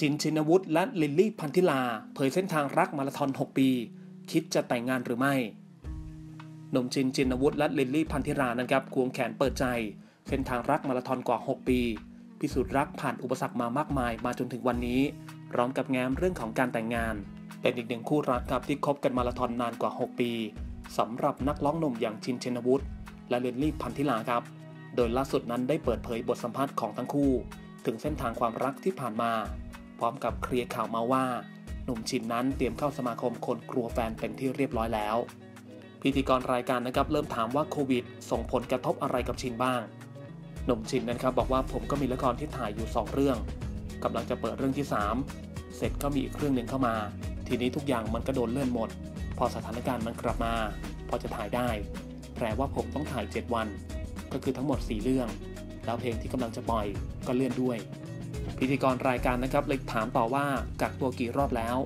ชินชินวุฒและลิลลี่ภัณฑิลา เผยเส้นทางรักมาราธอน 6 ปี คิดจะแต่งงานหรือไม่ หนุ่มชินชินวุฒและลิลลี่ภัณฑิลานะครับควงแขนเปิดใจ เส้นทางรักมาราธอนกว่า 6 ปี พิสูจน์รักผ่านอุปสรรคมามากมายมาจนถึงวันนี้ พร้อมกับแง้มเรื่องของการแต่งงาน เป็นอีกหนึ่งคู่รักครับที่คบกันมาราธอนนานกว่า 6 ปีสำหรับนักร้องหนุ่มอย่างชินชินวุฒและลิลลี่ภัณฑิลาครับโดยล่าสุดนั้นได้เปิดเผยบทสัมภาษณ์ของทั้งคู่ ถึงเส้นทางความรักที่ผ่านมา พร้อมกับเคลียร์ข่าวมาว่า หนุ่มชินนั้นเตรียมเข้าสมาคมคนกลัวแฟนเป็นที่เรียบร้อยแล้ว พิธีกรรายการนะครับเริ่มถามว่าโควิด ส่งผลกระทบอะไรกับชินบ้าง หนุ่มชินนะครับบอกว่าผมก็มีละครที่ถ่ายอยู่ 2 เรื่องกำลังจะเปิดเรื่องที่ 3 เสร็จก็มีอีกเรื่องหนึ่งเข้ามา ทีนี้ทุกอย่างมันก็โดนเลื่อนหมด พอสถานการณ์มันกลับมา พอจะถ่ายได้ แปลว่าผมต้องถ่าย 7 วัน ก็คือทั้งหมด 4 เรื่อง แล้วเพลงที่กำลังจะปล่อยก็เลื่อนด้วย พิธีกรรายการนะครับเลยถามต่อว่ากักตัวกี่รอบแล้ว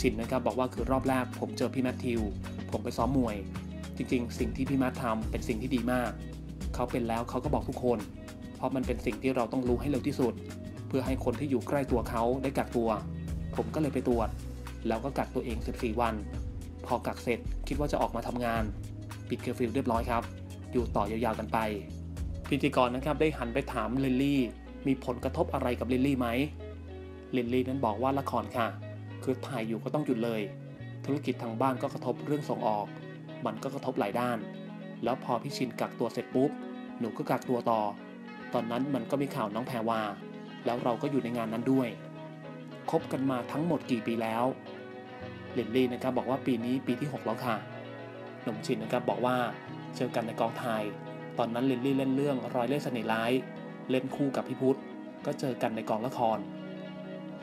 ชินนะครับบอกว่าคือรอบแรกผมเจอพี่แมทธิว ผมไปซ้อมมวย จริงๆ สิ่งที่พี่แมททำเป็นสิ่งที่ดีมาก เขาเป็นแล้วเขาก็บอกทุกคน เพราะมันเป็นสิ่งที่เราต้องรู้ให้เร็วที่สุด เพื่อให้คนที่อยู่ใกล้ตัวเขาได้กักตัว ผมก็เลยไปตรวจ แล้วก็กักตัวเอง 14 วัน พอกักเสร็จคิดว่าจะออกมาทำงาน ปิดเคอร์ฟิวเรียบร้อยครับ อยู่ต่อยาวๆกันไป พิธีกรนะครับได้หันไปถามลิลลี่ มีผลกระทบอะไรกับลิลลี่ไหมลิลลี่นั้นบอกว่าละครค่ะ คือถ่ายอยู่ก็ต้องหยุดเลย ธุรกิจทางบ้านก็กระทบเรื่องส่งออก มันก็กระทบหลายด้าน แล้วพอพี่ชินกักตัวเสร็จปุ๊บ หนูก็กักตัวต่อ ตอนนั้นมันก็มีข่าวน้องแพรวา แล้วเราก็อยู่ในงานนั้นด้วย คบกันมาทั้งหมดกี่ปีแล้วลิลลี่นะครับบอกว่าปีนี้ปีที่ 6 แล้วค่ะ หนุ่มชินนะครับบอกว่าเจอกันในกองถ่าย ตอนนั้นลิลลี่เล่นเรื่องรอยเล่ห์เสน่ห์ร้าย เล่นคู่กับพี่พุฒก็เจอกันในกองละคร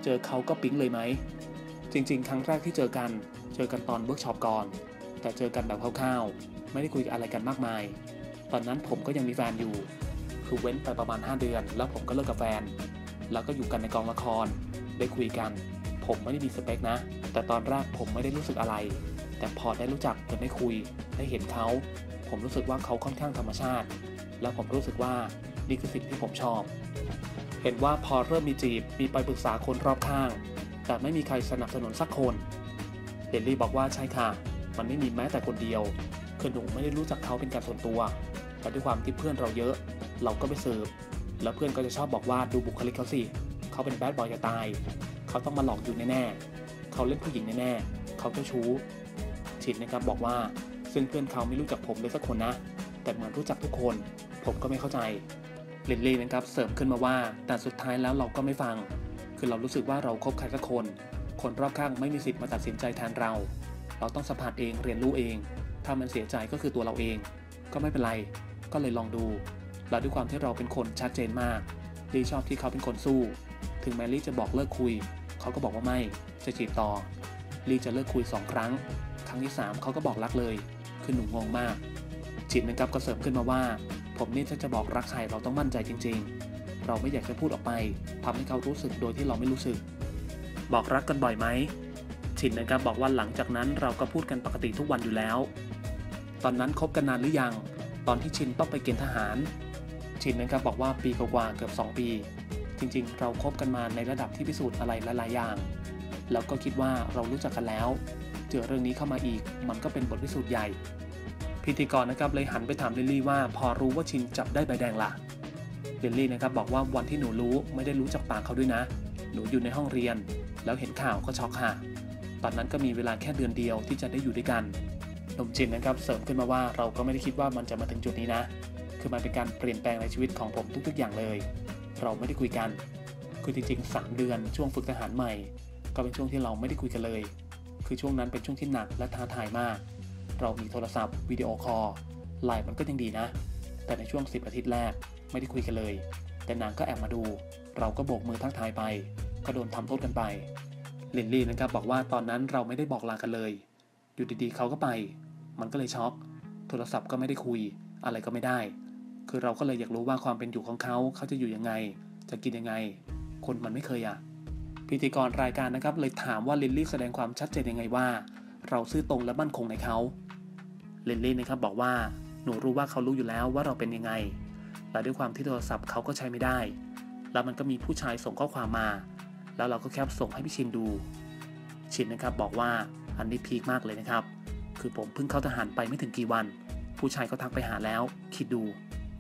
เจอเขาก็ปิ๊งเลยไหม จริง ๆ ครั้งแรกที่เจอกัน เจอกันตอนเวิร์กช็อปก่อน แต่เจอกันแบบคร่าวๆ ไม่ได้คุยอะไรกันมากมาย ตอนนั้นผมก็ยังมีแฟนอยู่ คือเว้นไปประมาณ 5 เดือน แล้วผมก็เลิกกับแฟน แล้วก็อยู่กันในกองละคร ได้คุยกัน ผมไม่ได้มีสเปคนะ แต่ตอนแรกผมไม่ได้รู้สึกอะไร แต่พอได้รู้จักกันได้คุย ได้เห็นเขา ผมรู้สึกว่าเขาค่อนข้างธรรมชาติ แล้วผมรู้สึกว่า นี่คือสิ่งที่ผมชอบ เห็นว่าพอเริ่มมีจีบมีไปปรึกษาคนรอบข้าง แต่ไม่มีใครสนับสนุนสักคนเดลลี่บอกว่าใช่ค่ะ มันไม่มีแม้แต่คนเดียวคือหนูไม่ได้รู้จักเขาเป็นการส่วนตัวแต่ด้วยความที่เพื่อนเราเยอะ เราก็ไปสืบ แล้วเพื่อนก็จะชอบบอกว่าดูบุคลิกเขาสิเขาเป็นแบดบอยจะตาย เขาต้องมาหลอกอยู่แน่ๆเขาเล่นผู้หญิงแน่ๆเขาเจ้าชู้ชิดนะครับบอกว่าซึ่งเพื่อนเขาไม่รู้จักผมเลยสักคนนะ แต่เหมือนรู้จักทุกคน ผมก็ไม่เข้าใจ ลินลี่นะครับเสริมขึ้นมาว่า แต่สุดท้ายแล้วเราก็ไม่ฟัง คือเรารู้สึกว่าเราคบใครสักคน คนรอบข้างไม่มีสิทธิ์มาตัดสินใจแทนเรา เราต้องสัมผัสเองเรียนรู้เอง ถ้ามันเสียใจก็คือตัวเราเอง ก็ไม่เป็นไร ก็เลยลองดูแล้วด้วยความที่เราเป็นคนชัดเจนมากลีชอบที่เขาเป็นคนสู้ ถึงแมรี่จะบอกเลิกคุย เขาก็บอกว่าไม่ จะจีบต่อ ลีจะเลิกคุย 2 ครั้ง ครั้งที่ 3 เขาก็บอกรักเลย คือหนูงงมากจิตนะครับก็เสริมขึ้นมาว่า ผมนี่ถ้าจะบอกรักใครเราต้องมั่นใจจริง ๆ เราไม่อยากจะพูดออกไปทำให้เขารู้สึกโดยที่เราไม่รู้สึก บอกรักกันบ่อยไหมชินนะครับบอกว่าหลังจากนั้นเราก็พูดกันปกติทุกวันอยู่แล้ว ตอนนั้นคบกันนานหรือยัง ตอนที่ชินต้องไปเกณฑ์ทหาร ชินนะครับบอกว่าปีกว่าเกือบ 2 ปี จริงๆ เราครบกันมาในระดับที่พิสูจน์อะไรหลายๆอย่าง แล้วก็คิดว่าเรารู้จักกันแล้ว เจอเรื่องนี้เข้ามาอีก มันก็เป็นบทพิสูจน์ใหญ่ พิธีกรนะครับเลยหันไปถามลิลลี่ว่าพอรู้ว่าชินจับได้ใบแดงล่ะลิลลี่นะครับบอกว่าวันที่หนูรู้ไม่ได้รู้จากปากเขาด้วยนะ หนูอยู่ในห้องเรียน แล้วเห็นข่าวก็ช็อกค่ะ ตอนนั้นก็มีเวลาแค่เดือนเดียวที่จะได้อยู่ด้วยกันหนุ่มจินนะครับเสริมขึ้นมาว่าเราก็ไม่ได้คิดว่ามันจะมาถึงจุดนี้นะ คือมันเป็นการเปลี่ยนแปลงในชีวิตของผมทุกๆ อย่างเลย เราไม่ได้คุยกัน คือจริงๆ 3 เดือนช่วงฝึกทหารใหม่ ก็เป็นช่วงที่เราไม่ได้คุยกันเลย คือช่วงนั้นเป็นช่วงที่หนักและท้าทายมาก เรามีโทรศัพท์วิดีโอคอลไลน์มันก็ยังดีนะ แต่ในช่วง 10 อาทิตย์แรกไม่ได้คุยกันเลย แต่นางก็แอบมาดู เราก็โบกมือทักทายไป ก็โดนทำโทษกันไปลินลี่นะครับบอกว่าตอนนั้นเราไม่ได้บอกลากันเลย อยู่ดีๆเขาก็ไป มันก็เลยช็อกโทรศัพท์ก็ไม่ได้คุย อะไรก็ไม่ได้ คือเราก็เลยอยากรู้ว่าความเป็นอยู่ของเขาเขาจะอยู่ยังไง จะกินยังไง คนมันไม่เคยอะพิธีกรรายการนะครับเลยถามว่าลินลี่แสดงความชัดเจนยังไงว่า เราซื่อตรงและมั่นคงในเขา ลนลี่นะครับบอกว่าหนูรู้ว่าเขารู้อยู่แล้วว่าเราเป็นยังไง แต่ด้วยความที่โทรศัพท์เขาก็ใช้ไม่ได้ แล้วมันก็มีผู้ชายส่งข้อความมา แล้วเราก็แคปส่งให้พี่ชินดู ชินนะครับบอกว่าอันนี้พีคมากเลยนะครับ คือผมเพิ่งเข้าทหารไปไม่ถึงกี่วัน ผู้ชายก็ทักไปหาแล้ว คิดดู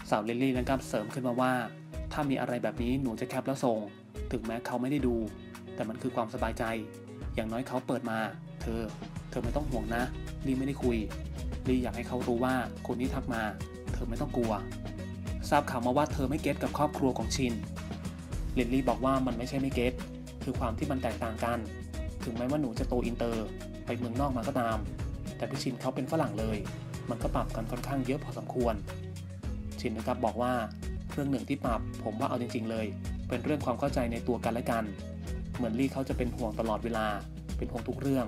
สาวลิลลี่นะครับเสริมขึ้นมาว่า ถ้ามีอะไรแบบนี้หนูจะแคปแล้วส่ง ถึงแม้เขาไม่ได้ดู แต่มันคือความสบายใจ อย่างน้อยเขาเปิดมา เธอ เธอไม่ต้องห่วงนะลี่ไม่ได้คุย ลี่อยากให้เขารู้ว่าคนที่ทักมา เธอไม่ต้องกลัว ทราบข่าวมาว่าเธอไม่ get กับครอบครัวของชินลิลลี่บอกว่ามันไม่ใช่ไม่ get คือความที่มันแตกต่างกัน ถึงแม้ว่าหนูจะโตอินเตอร์ ไปเมืองนอกมาก็ตาม แต่พี่ชินเขาเป็นฝรั่งเลย มันก็ปรับกันค่อนข้างเยอะพอสมควร ชินนะครับบอกว่าเรื่องหนึ่งที่ปรับผมว่าเอาจริง ๆ เลย เป็นเรื่องความเข้าใจในตัวกันและกัน เหมือนลี่เขาจะเป็นห่วงตลอดเวลา เป็นห่วงทุกเรื่อง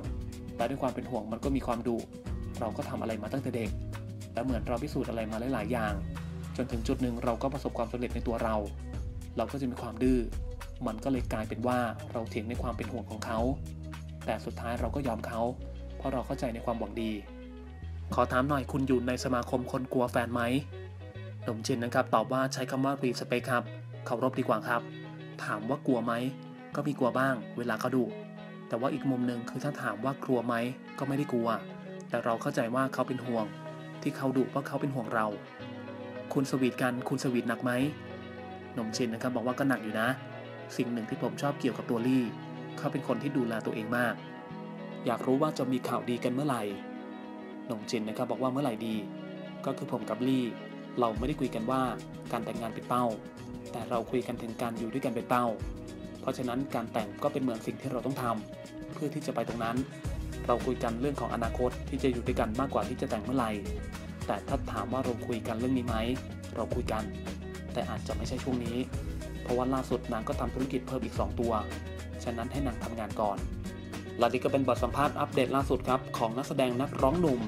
และด้วยความเป็นห่วงมันก็มีความดุ เราก็ทำอะไรมาตั้งแต่เด็ก และเหมือนเราพิสูจน์อะไรมาหลายๆอย่าง จนถึงจุดหนึ่งเราก็ประสบความสำเร็จในตัวเรา เราก็จะมีความดื้อ มันก็เลยกลายเป็นว่าเราเถียงในความเป็นห่วงของเขา แต่สุดท้ายเราก็ยอมเขา เพราะเราเข้าใจในความหวังดี ขอถามหน่อยคุณอยู่ในสมาคมคนกลัวแฟนไหมหนุ่มจินนะครับตอบว่าใช้คำว่ารีสเปคครับเคารพดีกว่าครับ ถามว่ากลัวไหมก็มีกลัวบ้าง เวลาเขาดุแต่ว่าอีกมุมหนึ่งคือถ้าถามว่ากลัวไหมก็ไม่ได้กลัว แต่เราเข้าใจว่าเขาเป็นห่วง ที่เขาดุเพราะเขาเป็นห่วงเรา คุณสวีทกันคุณสวีทหนักไหมหนุ่มจินนะครับบอกว่าก็หนักอยู่นะ สิ่งหนึ่งที่ผมชอบเกี่ยวกับตัวลี่ เขาเป็นคนที่ดูแลตัวเองมาก อยากรู้ว่าจะมีข่าวดีกันเมื่อไหร่หนุ่มจินนะครับบอกว่าเมื่อไหร่ดี ก็คือผมกับลี่ เราไม่ได้คุยกันว่าการแต่งงานเป็นเป้า แต่เราคุยกันถึงการอยู่ด้วยกันเป็นเป้า เพราะฉะนั้นการแต่งก็เป็นเหมือนสิ่งที่เราต้องทำเพื่อที่จะไปตรงนั้น เราคุยกันเรื่องของอนาคตที่จะอยู่ด้วยกันมากกว่าที่จะแต่งเมื่อไหร่ แต่ถ้าถามว่าเราคุยกันเรื่องนี้ไหม เราคุยกัน แต่อาจจะไม่ใช่ช่วงนี้ เพราะว่าล่าสุดนางก็ทำธุรกิจเพิ่มอีก 2 ตัว ฉะนั้นให้นางทำงานก่อนและนี่ก็เป็นบทสัมภาษณ์อัปเดตล่าสุดครับของนักแสดงนักร้องหนุ่ม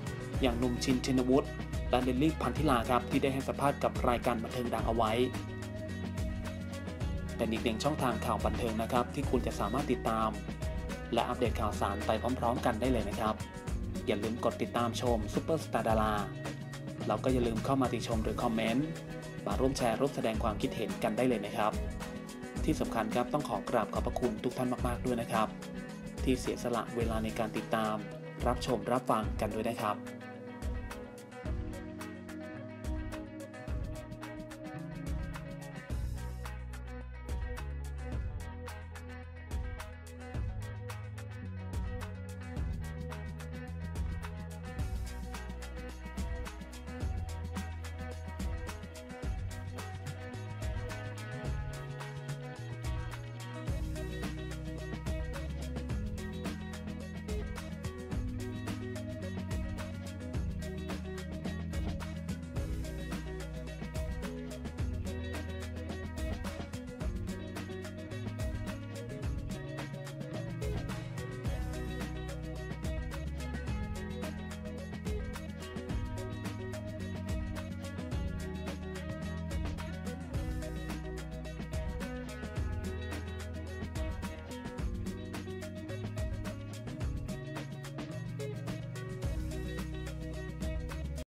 อย่างหนุ่มชินชินวุฒและลิลลี่ภัณฑิลาครับที่ได้ให้สัมภาษณ์กับรายการบันเทิงดังเอาไว้ เป็นอีกหนึ่งช่องทางข่าวบันเทิงนะครับที่คุณจะสามารถติดตาม และอัปเดตข่าวสารไปพร้อมๆ กันได้เลยนะครับ อย่าลืมกดติดตามชมซุปเปอร์สตาร์ดาราแล้วก็อย่าลืมเข้ามาติชมหรือคอมเมนต์มาร่วมแชร์ร่วมแสดงความคิดเห็นกันได้เลยนะครับ ที่สำคัญครับต้องขอกราบขอบพระคุณทุกท่านมากๆด้วยนะครับ ที่เสียสละเวลาในการติดตาม รับชมรับฟังกันด้วยนะครับ